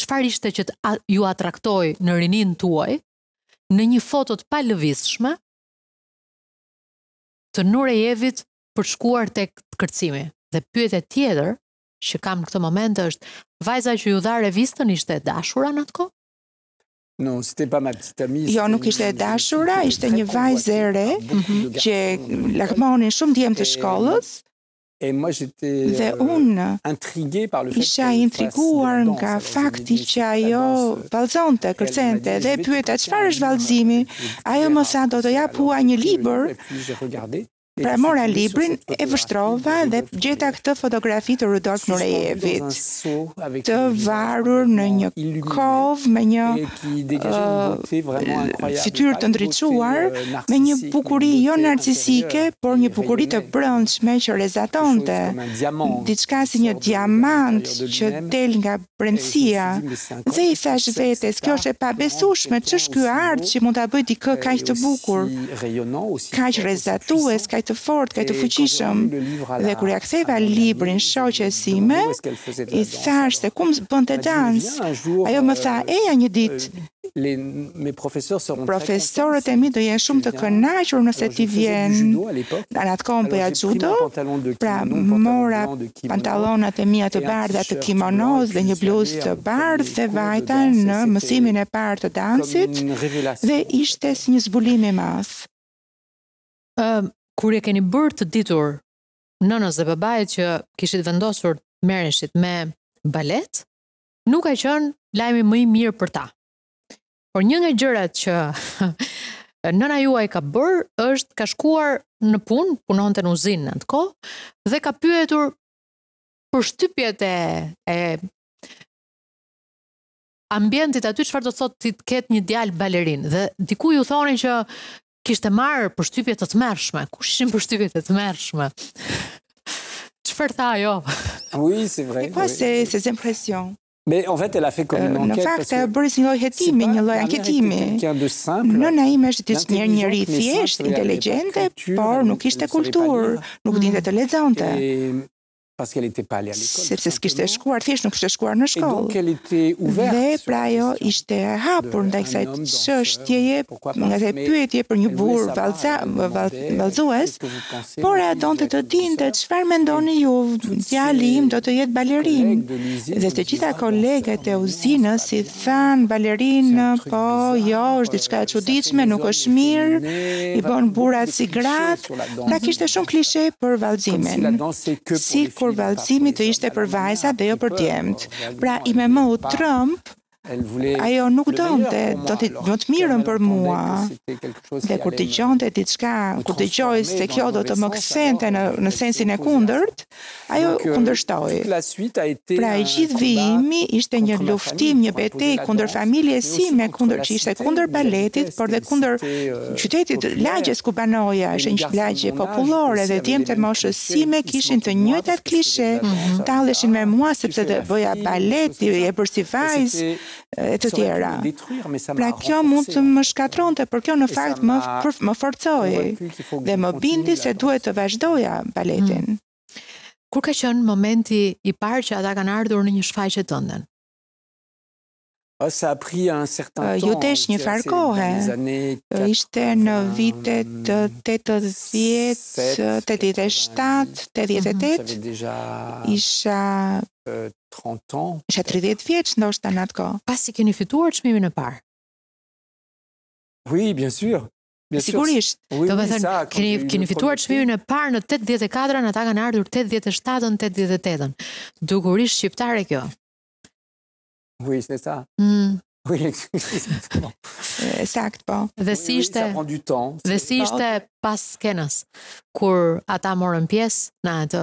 çfarë ishte që ju atraktoi në rininë tuaj, në një foto të palëvizshme, të Nurejevit për të shkuar tek kërcimi. Dhe pyetja tjetër që kam në këtë moment është, vajza që ju dha revistën ishte e dashura në atë kohë? Non, c'était pas ma petite amie. Jo, nuk ishte e dashura, ishte një vajzë e re që lakmonin shumë djem të shkollës. Dhe unë isha intriguar nga fakti që ajo vallëzonte, kërcente dhe e pyeta çfarë është vallëzimi. Ajo më tha do ta jap hua një libër. Pra mora librin e vështrova dhe gjeta këtë fotografi të Rudolf Nurejevit të varur në një kovë me një fytyrë të ndriçuar, me një bukuri jo narcisike, por një bukuri të brendshme që rrezatonte, diçka si një diamant që del nga brendësia. Dhe i thashë vetes, kjo është e pabesueshme, ç'është ky art që mund ta bëjë dikë kaq të bukur, kaq rrezatues, kaq të fortë, kaq të fuqishëm. Dhe kur ia ktheva librin shoqes sime, I thashë se ku bënte dans. Ajo më tha, euh, eja një ditë. Euh, Profesorët e mi do jenë shumë të kënaqur nëse ti vjen. Në atë kohë bëja xhudo, pra mora pantallonat e mia të bardha të kimonos dhe një bluzë të bardhë dhe vajta në mësimin e parë të dansit dhe ishte si një zbulim i madh. Kur e keni bërë të ditur nënës dhe babait që kishit vendosur të merreshit me balet, nuk ka qenë lajmi më i mirë për ta. Por një nga gjërat që nëna juaj ka bërë është ka shkuar në punë, punonte në uzinë në atë kohë dhe ka pyetur përshtypjet e, e ambientit aty çfarë do të thotë ti të ketë një djalë balerin dhe diku ju thoni që kishte marrë përshtypje të tmerrshme. Kush ishin përshtypjet e tmerrshme? Çfarë tha ajo? Oui, c'est vrai. Pour ses, ses impressions. Mais en fait, elle a fait comme une enquête. Në fakt e bëri si një lloj hetimi, një lloj anketimi. Nëna ime është diçka një njeri i thjeshtë, inteligjente, por nuk kishte kulturë, nuk dinte të lexonte. sepse s'kishte shkuar, thjesht nuk kishte shkuar në shkollë. Dhe pra ajo ishte e hapur ndaj kësaj çështjeje, nga kësaj pyetjeje për një burrë vallza, vallëzues, por ajo donte të dinte çfarë mendoni ju, djali im do të jetë balerin. Dhe të gjitha koleget e uzinës i Thanë balerin po jo është diçka e çuditshme nuk është mirë i bën burrat si gratë pra kishte shumë klishe për vallëzimin sikur vallëzimi të ishte për vajzat dhe jo për djemt pra ime më u tremb ajo nuk donte, donte më të mirën për mua. Dhe kur dëgjonte diçka, kur dëgjoi se kjo do të më kthente në sensin e kundërt, Ajo euh, kundërshtoi. Pra i gjithë vijimi ishte një luftim, një betejë kundër familjes sime, kundër që ishte kundër baletit, por dhe kundër euh, qytetit, lagjes ku banoja, ishte një lagje popullore dhe djemtë e moshës sime kishin të njëjtat klishe, talleshin me mua sepse të bëja baletin, e bën si vajzë, e të tjera. Pra kjo mund të më shkatërronte, por kjo në fakt më forcoi dhe më bindi se duhet të vazhdoja baletin. Mm. Kur ka qenë momenti i parë që ata kanë ardhur në një shfaqje tënden? Iu desh një farë kohe, ishte në vitet 80, 87, 88, isha 30 ans. Isha tridhjetë vjeç ndoshta në atë kohë. Pasi keni fituar çmimin e parë. Oui, bien sûr. Sigurisht. Domethënë, keni keni fituar çmimin e parë në tetëdhjetë e katërën, ata kanë ardhur tetëdhjetë e shtatën, tetëdhjetë e tetën. Dukurisht shqiptare kjo. Oui, c'est ça. Mm. Oui, exactement. Sakt, po. Dhe si ishte? Dhe si ishte pas skenës kur ata morën pjesë në atë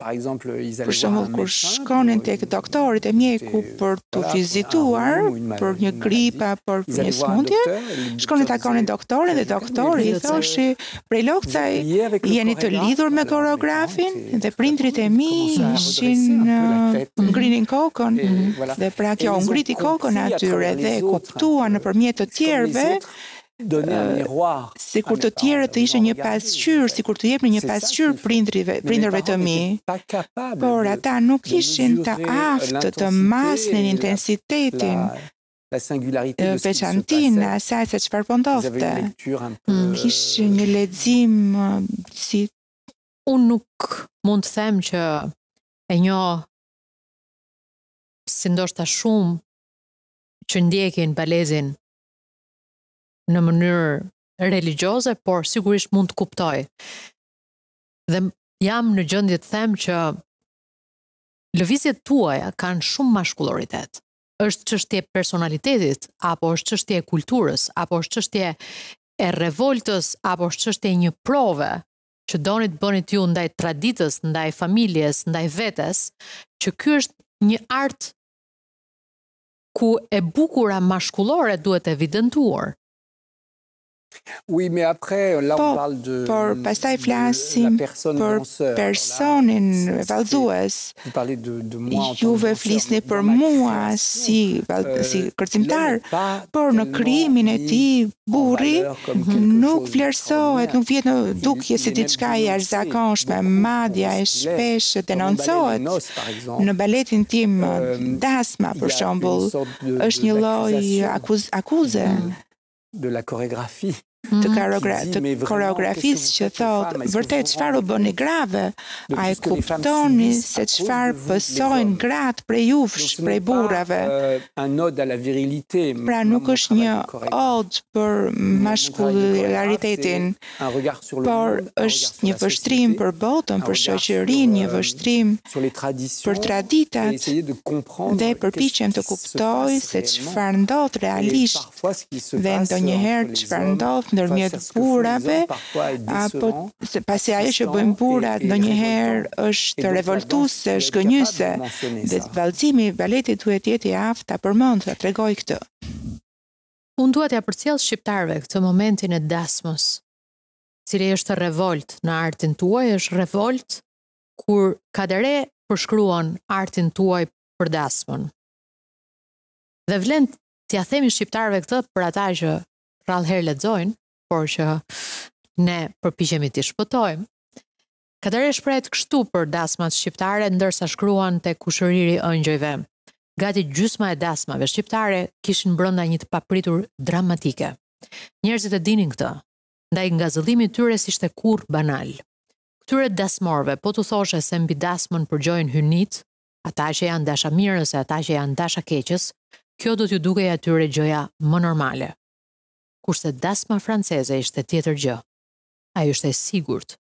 Për shembull, kur shkonin tek doktori, te mjeku për t'u vizituar për një grip apo për një sëmundje, shkonin takonin doktorin dhe doktori i thoshi, Preljocaj, jeni të lidhur me koreografin dhe prindërit e mi ishin ngrinin kokën dhe pra kjo u ngriti kokën atyre dhe kuptuan nëpërmjet të tjerëve sikur të tjerët të ishin një pasqyrë, sikur t'u jepnin një pasqyrë prindërive, prindërve të mi, por ata nuk ishin të aftë të masnin intensitetin, veçantinë e asaj se çfarë po ndodhte. Kishin një lexim si unë nuk mund të them që e njoh si ndoshta shumë që ndjekin baletin në mënyrë religjioze, por sigurisht mund të kuptoj. Dhe jam në gjendje të them që lëvizjet tuaja kanë shumë maskulinitet. Është çështje e personalitetit apo është çështje e kulturës apo është çështje e revoltës apo është çështje e një prove që doni të bëni ju ndaj traditës, ndaj familjes, ndaj vetes, që ky është një art ku e bukura mashkullore duhet evidentuar. Por pastaj flasim për personin vallëzues. Juve flisni për mua si si kërcimtar, por në krijimin e tij burri nuk vlerësohet, nuk vihet në dukje si diçka e jashtëzakonshme, madje ai shpesh denoncohet. Në baletin tim, dasma, për shembull, është një lloj akuze të koreografisë që thotë vërtet çfarë u bëni grave, a e kuptoni se çfarë pësojnë gratë prej jush, prej burrave. Pra nuk është një odë për mashkullaritetin. por është një vështrim për botën, për shoqërinë, një vështrim për traditat dhe përpiqem të kuptoj se çfarë ndodh realisht dhe ndonjëherë çfarë ndodh ndërmjet burrave apo se pasi ajo që bëjnë burrat ndonjëherë është revoltuese, është zhgënjyese dhe vallëzimi i baletit duhet të jetë i aftë ta përmendë, ta tregojë këtë. Unë dua t'ia përcjell shqiptarëve këtë momentin e dasmës, i cili është revoltë në artin tuaj, është revoltë kur Kadare përshkruan artin tuaj për dasmën. Dhe vlen t'ia themi shqiptarëve këtë për ata që rrallëherë lexojnë, por që ne përpiqemi t'i shpëtojmë. Kadare shprehet kështu për dasmat shqiptare ndërsa shkruan te Kushëriri i Engjëjve, Gati gjysma e dasmave shqiptare kishin brenda një të papritur dramatike. Njerëzit e dinin këtë, ndaj ngazëllimi i tyre s'ishte kurrë banal. Këtyre dasmorëve po t'u thoshe se mbi dasmën përgjojnë hyjnitë, ata që janë dashamirës e ata që janë dashakeqës, kjo do t'u dukej atyre gjëja më normale. Kurse dasma franceze ishte tjetër gjë. Ajo ishte e sigurt,